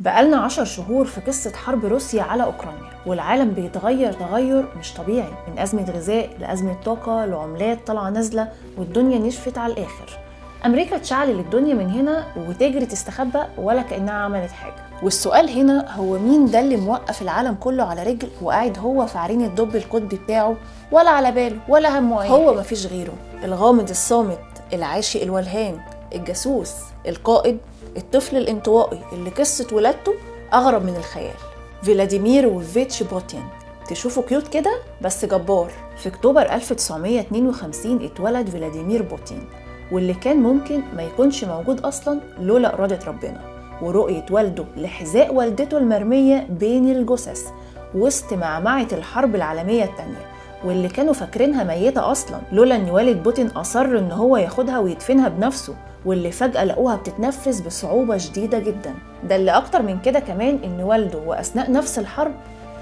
بقالنا عشر شهور في قصة حرب روسيا على أوكرانيا والعالم بيتغير تغير مش طبيعي من أزمة غذاء لأزمة طاقة لعملات طالعة نازلة والدنيا نشفت على الآخر. أمريكا تشعلل الدنيا من هنا وتجري تستخبى ولا كأنها عملت حاجة. والسؤال هنا هو مين ده اللي موقف العالم كله على رجل وقاعد هو في عرين الدب القطبي بتاعه؟ ولا على باله ولا همه أي هو مفيش غيره. الغامض الصامت العاشق الولهان الجاسوس القائد الطفل الانطوائي اللي قصة ولادته أغرب من الخيال. فلاديميروفيتش بوتين. تشوفه cute كده؟ بس جبار. في أكتوبر 1952 اتولد فلاديمير بوتين واللي كان ممكن ما يكونش موجود أصلا لولا إرادة ربنا ورؤية والده لحذاء والدته المرمية بين الجثث وسط معمعة الحرب العالمية التانية واللي كانوا فاكرينها ميتة أصلا لولا إن والد بوتين أصر إن هو ياخدها ويدفنها بنفسه واللي فجأة لقوها بتتنفس بصعوبة شديدة جدا. ده اللي أكتر من كده كمان إن والده وأثناء نفس الحرب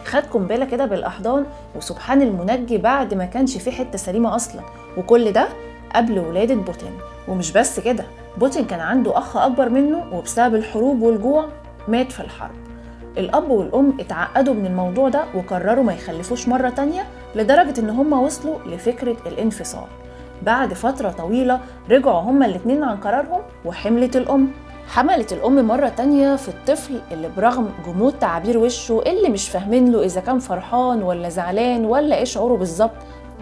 خد قنبلة كده بالأحضان وسبحان المنجي بعد ما كانش فيه حتة سليمة أصلا. وكل ده قبل ولادة بوتين. ومش بس كده بوتين كان عنده أخ أكبر منه وبسبب الحروب والجوع مات في الحرب. الأب والأم اتعقدوا من الموضوع ده وقرروا ما يخلفوش مرة تانية لدرجة إن هما وصلوا لفكرة الانفصال. بعد فترة طويلة رجعوا هما الاتنين عن قرارهم وحملت الأم. حملت الأم مرة تانية في الطفل اللي برغم جمود تعابير وشه اللي مش فاهمين له إذا كان فرحان ولا زعلان ولا إيه شعوره بالظبط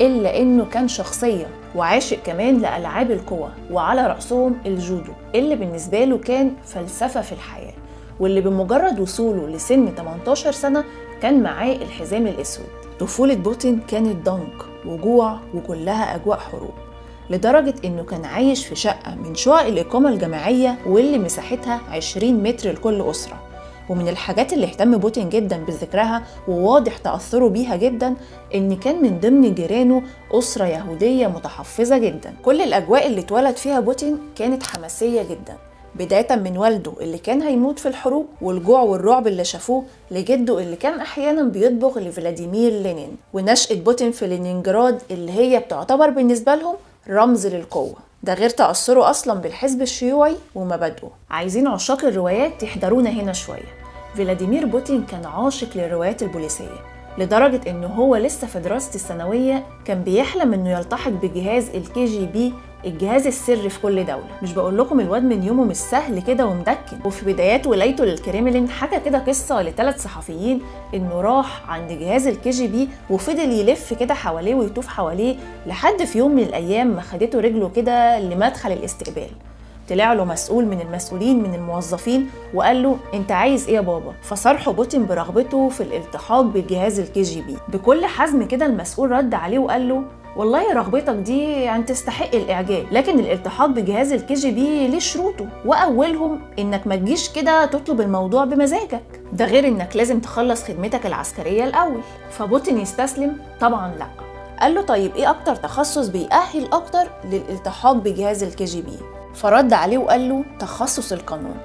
إلا إنه كان شخصية وعاشق كمان لألعاب القوى وعلى رأسهم الجودو اللي بالنسبة له كان فلسفة في الحياة واللي بمجرد وصوله لسن 18 سنة كان معاه الحزام الأسود. طفولة بوتين كانت ضنك وجوع وكلها أجواء حروب. لدرجة إنه كان عايش في شقة من شقق الإقامة الجماعية واللي مساحتها 20 متر لكل أسرة. ومن الحاجات اللي اهتم بوتين جدا بذكرها وواضح تأثره بيها جدا إن كان من ضمن جيرانه أسرة يهودية متحفظة جدا. كل الأجواء اللي اتولد فيها بوتين كانت حماسية جدا بداية من والده اللي كان هيموت في الحروب والجوع والرعب اللي شافوه لجده اللي كان أحيانا بيطبخ لفلاديمير لينين. ونشأة بوتين في لينينجراد اللي هي بتعتبر بالنسبة لهم رمز للقوة. ده غير تأثره أصلا بالحزب الشيوعي ومبادئه عايزين عشاق الروايات يحضرونا هنا شوية. فلاديمير بوتين كان عاشق للروايات البوليسية لدرجة إنه هو لسه في دراسة الثانوية كان بيحلم إنه يلتحق بجهاز الكي جي بي الجهاز السري في كل دولة. مش بقول لكم الواد من يومه مش سهل كده ومدكن. وفي بدايات ولايته للكريملين حكى كده قصة لثلاث صحفيين إنه راح عند جهاز الكي جي بي وفضل يلف كده حواليه ويطوف حواليه لحد في يوم من الأيام ما خدته رجله كده لمدخل الاستقبال. طلع له مسؤول من المسؤولين من الموظفين وقال له أنت عايز إيه يا بابا؟ فصارحه بوتين برغبته في الالتحاق بجهاز الكي جي بي بكل حزم كده المسؤول رد عليه وقال له والله رغبتك دي يعني تستحق الإعجاب لكن الالتحاق بجهاز الكي جي بي ليه شروطه وأولهم إنك ما تجيش كده تطلب الموضوع بمزاجك. ده غير إنك لازم تخلص خدمتك العسكرية الأول. فبوتين يستسلم؟ طبعا لأ. قال له طيب إيه أكتر تخصص بيأهل أكتر للالتحاق بجهاز الكي جي بي؟ فرد عليه وقال له تخصص القانون.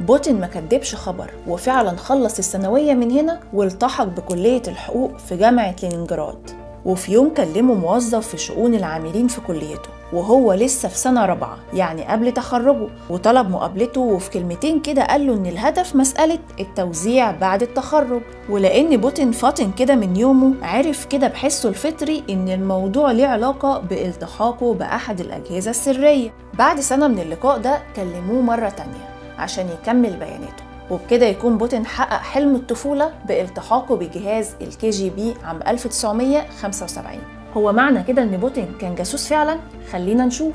بوتين ما كدبش خبر وفعلا خلص الثانوية من هنا والتحق بكلية الحقوق في جامعة لينينجراد. وفي يوم كلمه موظف في شؤون العاملين في كليته وهو لسه في سنة رابعة يعني قبل تخرجه. وطلب مقابلته وفي كلمتين كده قال له إن الهدف مسألة التوزيع بعد التخرج. ولأن بوتين فاطن كده من يومه عرف كده بحسه الفطري إن الموضوع ليه علاقة بالتحاقه بأحد الأجهزة السرية. بعد سنة من اللقاء ده كلموه مرة تانية عشان يكمل بياناته. وبكده يكون بوتين حقق حلم الطفولة بالتحاقه بجهاز الكي جي بي عام 1975 هو معنى كده إن بوتين كان جاسوس فعلا؟ خلينا نشوف.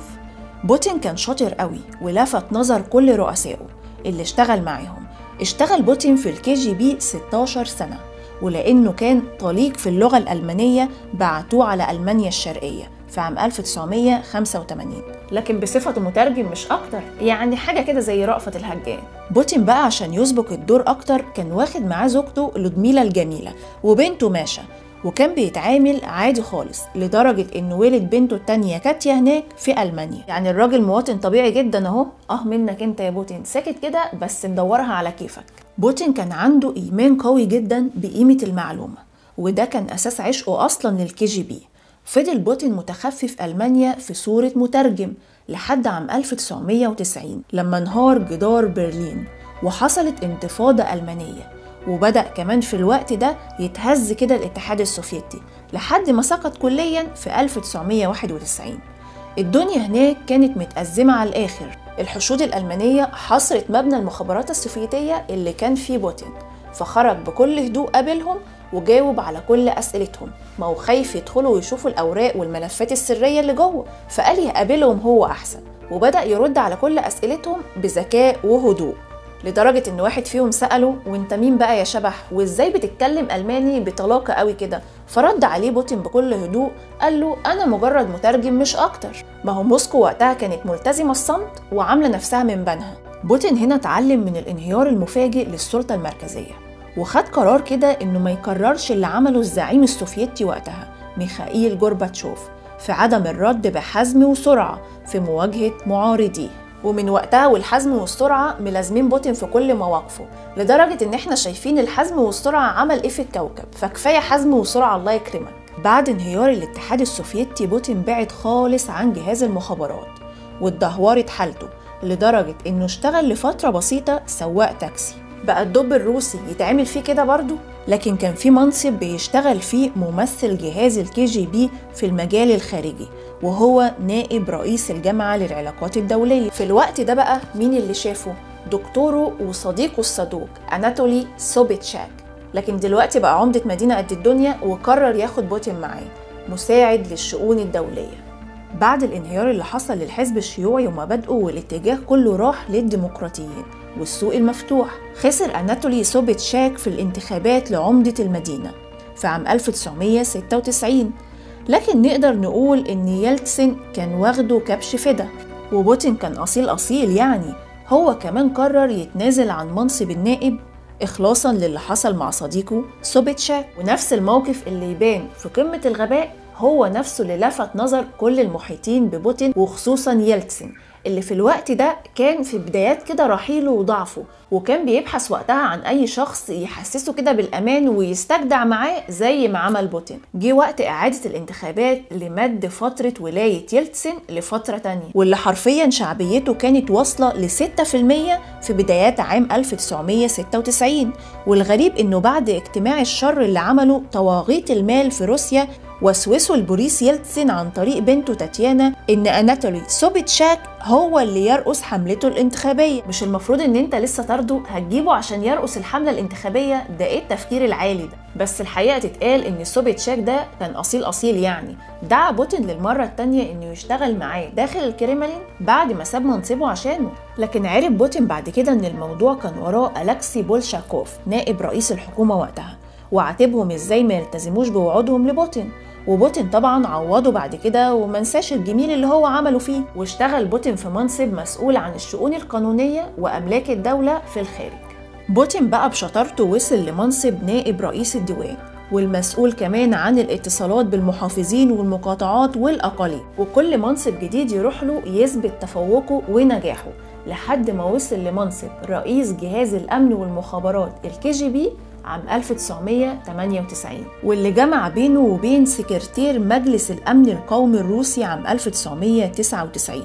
بوتين كان شاطر قوي ولفت نظر كل رؤسائه اللي اشتغل معاهم. اشتغل بوتين في الكي جي بي 16 سنة ولأنه كان طليق في اللغة الألمانية بعتوه على ألمانيا الشرقية. في عام 1985 لكن بصفته مترجم مش أكتر يعني حاجة كده زي رأفت الهجان. بوتين بقى عشان يسبك الدور أكتر كان واخد معاه زوجته لودميلا الجميلة وبنته ماشا وكان بيتعامل عادي خالص لدرجة إنه ولد بنته التانية كاتيا هناك في ألمانيا. يعني الراجل مواطن طبيعي جدا أهو. أه منك أنت يا بوتين. ساكت كده بس مدورها على كيفك. بوتين كان عنده إيمان قوي جدا بقيمة المعلومة وده كان أساس عشقه أصلا للكي جي بي فضل بوتين متخفي في ألمانيا في صورة مترجم لحد عام 1990 لما انهار جدار برلين وحصلت انتفاضة ألمانية وبدأ كمان في الوقت ده يتهز كده الاتحاد السوفيتي لحد ما سقط كليا في 1991 الدنيا هناك كانت متأزمة على الآخر. الحشود الألمانية حصرت مبنى المخابرات السوفيتية اللي كان فيه بوتين فخرج بكل هدوء قابلهم وجاوب على كل أسئلتهم. ما هو خايف يدخلوا ويشوفوا الأوراق والملفات السرية اللي جوه؟ فقال يقابلهم هو أحسن. وبدأ يرد على كل أسئلتهم بذكاء وهدوء لدرجة إن واحد فيهم سأله وأنت مين بقى يا شبح؟ وإزاي بتتكلم ألماني بطلاقة قوي كده؟ فرد عليه بوتين بكل هدوء قال له أنا مجرد مترجم مش أكتر. ما هو موسكو وقتها كانت ملتزمة الصمت وعاملة نفسها من بنها. بوتين هنا اتعلم من الانهيار المفاجئ للسلطة المركزية. وخد قرار كده إنه ما يكررش اللي عمله الزعيم السوفيتي وقتها ميخائيل جورباتشوف في عدم الرد بحزم وسرعة في مواجهة معارضيه. ومن وقتها والحزم والسرعة ملازمين بوتين في كل مواقفه لدرجة إن إحنا شايفين الحزم والسرعة عمل إيه في الكوكب. فكفاية حزم وسرعة الله يكرمك. بعد انهيار الاتحاد السوفيتي بوتين بعد خالص عن جهاز المخابرات واتدهورت حالته لدرجة إنه اشتغل لفترة بسيطة سواق تاكسي. بقى الدب الروسي يتعمل فيه كده برضه. لكن كان في منصب بيشتغل فيه ممثل جهاز الكي جي بي في المجال الخارجي وهو نائب رئيس الجامعة للعلاقات الدولية. في الوقت ده بقى مين اللي شافه؟ دكتوره وصديقه الصدوق أناتولي سوبيتشاك. لكن دلوقتي بقى عمدة مدينة قد الدنيا وقرر ياخد بوتين معاه مساعد للشؤون الدولية. بعد الانهيار اللي حصل للحزب الشيوعي ومبادئه والاتجاه كله راح للديمقراطيين والسوق المفتوح خسر أناتولي سوبيتشاك في الانتخابات لعمدة المدينة في عام 1996 لكن نقدر نقول إن يلتسن كان واخده كبش فدا وبوتين كان أصيل أصيل يعني. هو كمان قرر يتنازل عن منصب النائب إخلاصا للي حصل مع صديقه سوبيتشاك ونفس الموقف اللي يبان في قمة الغباء هو نفسه اللي لفت نظر كل المحيطين ببوتين وخصوصا يلتسن اللي في الوقت ده كان في بدايات كده رحيله وضعفه وكان بيبحث وقتها عن أي شخص يحسسه كده بالأمان ويستجدع معاه زي ما عمل بوتين. جه وقت إعادة الانتخابات لمد فترة ولاية يلتسن لفترة تانية واللي حرفيا شعبيته كانت واصلة ل 6% في بدايات عام 1996 والغريب إنه بعد اجتماع الشر اللي عمله طواغيت المال في روسيا وسوسوا لبوريس يلتسن عن طريق بنته تاتيانا إن اناتولي سوبيتشاك هو اللي يرأس حملته الانتخابية. مش المفروض إن أنت لسه طرده هتجيبه عشان يرأس الحملة الانتخابية. ده إيه التفكير العالي ده؟ بس الحقيقة تتقال إن سوبيتشاك ده كان أصيل أصيل يعني. دعا بوتين للمرة الثانية إنه يشتغل معاه داخل الكريملين بعد ما ساب منصبه عشانه. لكن عرف بوتين بعد كده إن الموضوع كان وراه ألكسي بولشاكوف نائب رئيس الحكومة وقتها وعاتبهم إزاي ما يلتزموش بوعودهم لبوتين. وبوتين طبعا عوضه بعد كده ومنساش الجميل اللي هو عمله فيه واشتغل بوتين في منصب مسؤول عن الشؤون القانونية وأملاك الدولة في الخارج. بوتين بقى بشطارته وصل لمنصب نائب رئيس الديوان والمسؤول كمان عن الاتصالات بالمحافظين والمقاطعات والأقاليم. وكل منصب جديد يروح له يثبت تفوقه ونجاحه لحد ما وصل لمنصب رئيس جهاز الأمن والمخابرات الكي جي بي عام 1998 واللي جمع بينه وبين سكرتير مجلس الأمن القومي الروسي عام 1999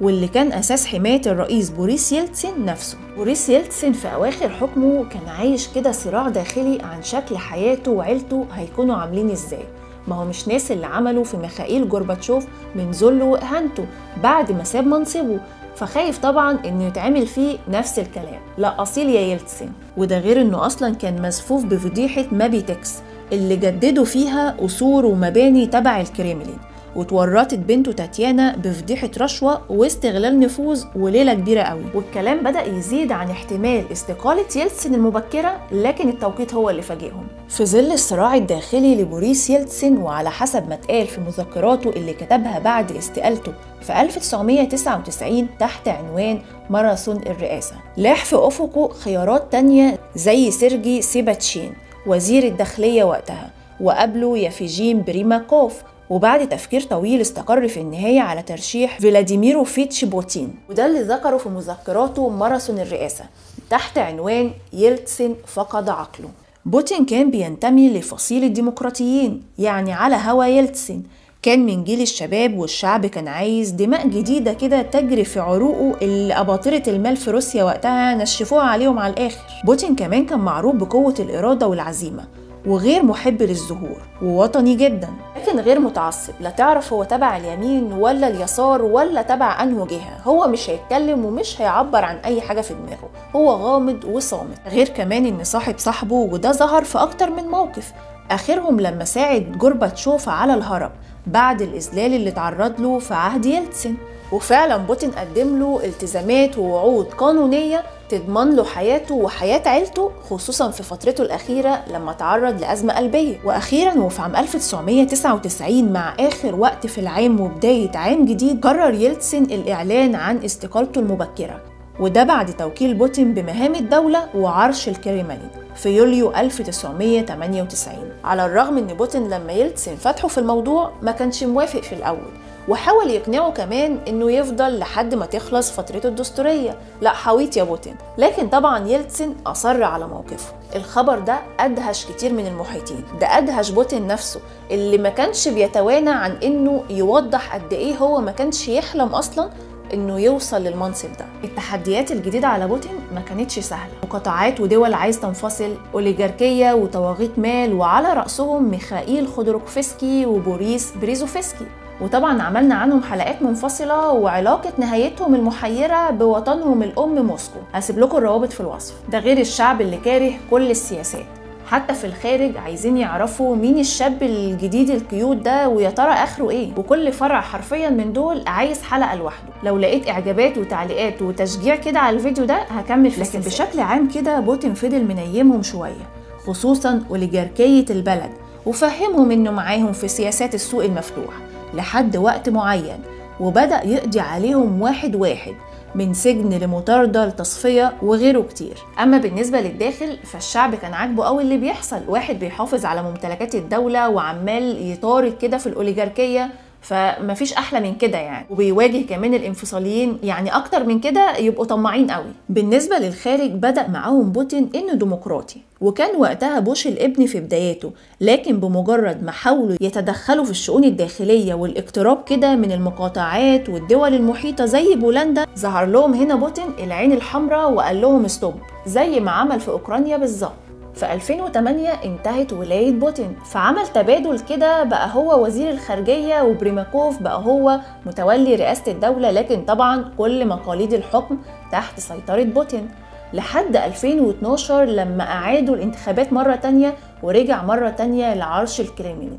واللي كان أساس حماية الرئيس بوريس يلتسين نفسه. بوريس يلتسين في أواخر حكمه كان عايش كده صراع داخلي عن شكل حياته وعيلته هيكونوا عاملين إزاي. ما هو مش ناسي اللي عملوا في ميخائيل جورباتشوف من ذله وإهانته بعد ما ساب منصبه. فخايف طبعا إنه يتعمل فيه نفس الكلام. لا أصيل يا يلتسن وده غير إنه أصلا كان مسفوف بفضيحة مابيتكس اللي جددوا فيها قصور ومباني تبع الكريملين. وتورطت بنته تاتيانا بفضيحة رشوة واستغلال نفوذ وليلة كبيرة قوي. والكلام بدأ يزيد عن احتمال استقالة يلتسن المبكرة لكن التوقيت هو اللي فاجئهم. في ظل الصراع الداخلي لبوريس يلتسن وعلى حسب ما اتقال في مذكراته اللي كتبها بعد استقالته في 1999 تحت عنوان ماراثون الرئاسة. لاح في أفقه خيارات تانية زي سيرجي ستيباشين وزير الداخلية وقتها وقبله يافجيني بريماكوف وبعد تفكير طويل استقر في النهاية على ترشيح فلاديميروفيتش بوتين وده اللي ذكره في مذكراته ماراثون الرئاسة تحت عنوان يلتسن فقد عقله بوتين كان بينتمي لفصيل الديمقراطيين يعني على هوا يلتسن. كان من جيل الشباب والشعب كان عايز دماء جديدة كده تجري في عروقه اللي أباطرة المال في روسيا وقتها نشفوها عليهم على الآخر. بوتين كمان كان معروف بقوة الإرادة والعزيمة وغير محب للظهور ووطني جدا. لكن غير متعصب لا تعرف هو تبع اليمين ولا اليسار ولا تبع انه جهة. هو مش هيتكلم ومش هيعبر عن أي حاجة في دماغه. هو غامض وصامت. غير كمان إن صاحب صاحبه وده ظهر في أكتر من موقف. آخرهم لما ساعد جورباتشوف على الهرب بعد الإذلال اللي تعرض له في عهد يلتسن وفعلا بوتين قدم له التزامات ووعود قانونية تضمن له حياته وحياة عيلته خصوصا في فترته الأخيرة لما تعرض لأزمة قلبية. وأخيرا وفي عام 1999 مع آخر وقت في العام وبداية عام جديد قرر يلتسن الإعلان عن استقالته المبكرة. وده بعد توكيل بوتين بمهام الدولة وعرش الكريملين في يوليو 1998 على الرغم إن بوتين لما يلتسن فتحه في الموضوع ما كانش موافق في الأول. وحاول يقنعه كمان إنه يفضل لحد ما تخلص فترته الدستورية. لا حوينت يا بوتين. لكن طبعا يلتسن أصر على موقفه. الخبر ده أدهش كتير من المحيطين. ده أدهش بوتين نفسه اللي ما كانش بيتوانى عن إنه يوضح قد إيه هو ما كانش يحلم أصلا إنه يوصل للمنصب ده. التحديات الجديدة على بوتين ما كانتش سهلة. مقاطعات ودول عايز تنفصل. اوليجاركيه وطواغيت مال وعلى رأسهم ميخائيل خودوركوفسكي وبوريس بيريزوفسكي. وطبعا عملنا عنهم حلقات منفصلة وعلاقة نهايتهم المحيرة بوطنهم الأم موسكو. هسيب لكم الروابط في الوصف. ده غير الشعب اللي كاره كل السياسات. حتى في الخارج عايزين يعرفوا مين الشاب الجديد الكيوت ده ويا ترى آخره إيه. وكل فرع حرفيا من دول عايز حلقة لوحده. لو لقيت إعجابات وتعليقات وتشجيع كده على الفيديو ده هكمل في لكن بشكل عام كده بوتين فضل منيمهم شوية خصوصا اوليجاركيه البلد وفهمهم إنه معاهم في سياسات السوق المفتوح. لحد وقت معين وبدأ يقضي عليهم واحد واحد من سجن لمطاردة لتصفية وغيره كتير. أما بالنسبة للداخل فالشعب كان عاجبه قوي اللي بيحصل. واحد بيحافظ على ممتلكات الدولة وعمال يطارد كده في الأوليجاركية فمفيش أحلى من كده يعني. وبيواجه كمان الانفصاليين يعني أكتر من كده يبقوا طماعين قوي. بالنسبة للخارج بدأ معاهم بوتين إنه ديمقراطي وكان وقتها بوش الابن في بداياته لكن بمجرد ما حاولوا يتدخلوا في الشؤون الداخلية والاقتراب كده من المقاطعات والدول المحيطة زي بولندا ظهر لهم هنا بوتين العين الحمراء وقال لهم stop زي ما عمل في أوكرانيا بالظبط. في 2008 انتهت ولاية بوتين فعمل تبادل كده بقى هو وزير الخارجية وبريماكوف بقى هو متولي رئاسة الدولة لكن طبعا كل مقاليد الحكم تحت سيطرة بوتين. لحد 2012 لما أعادوا الانتخابات مرة تانية ورجع مرة تانية لعرش الكريملين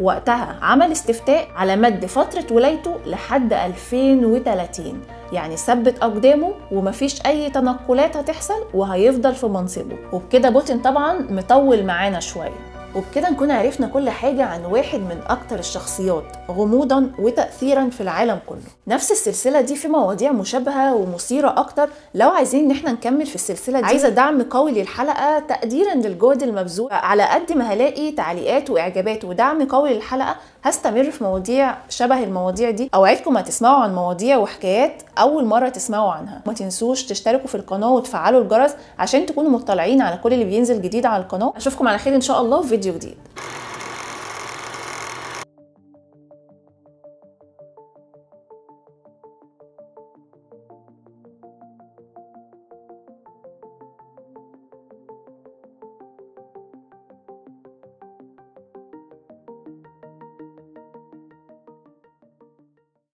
وقتها عمل استفتاء على مد فترة ولايته لحد 2030 يعني ثبت أقدامه ومفيش أي تنقلات هتحصل وهيفضل في منصبه. وبكده بوتين طبعا مطول معانا شوية. وبكده نكون عرفنا كل حاجة عن واحد من أكتر الشخصيات غموضا وتأثيرا في العالم كله. نفس السلسلة دي في مواضيع مشابهة ومثيرة أكتر. لو عايزين إن إحنا نكمل في السلسلة دي. عايزة دعم قوي للحلقة تقديرا للجهد المبذول. على قد ما هلاقي تعليقات وإعجابات ودعم قوي للحلقة هستمر في مواضيع شبه المواضيع دي. أوعدكم هتسمعوا عن مواضيع وحكايات أول مرة تسمعوا عنها. ما تنسوش تشتركوا في القناة وتفعلوا الجرس عشان تكونوا مطلعين على كل اللي بينزل جديد على القناة. أشوفكم على خير إن شاء الله في فيديو جديد.